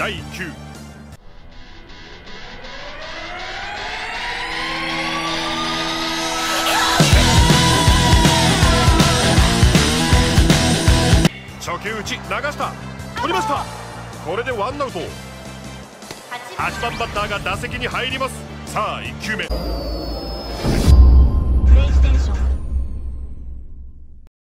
第9初球打ち流した。取りました。これでワンアウト。8番。バッターが打席に入ります。さあ1球目。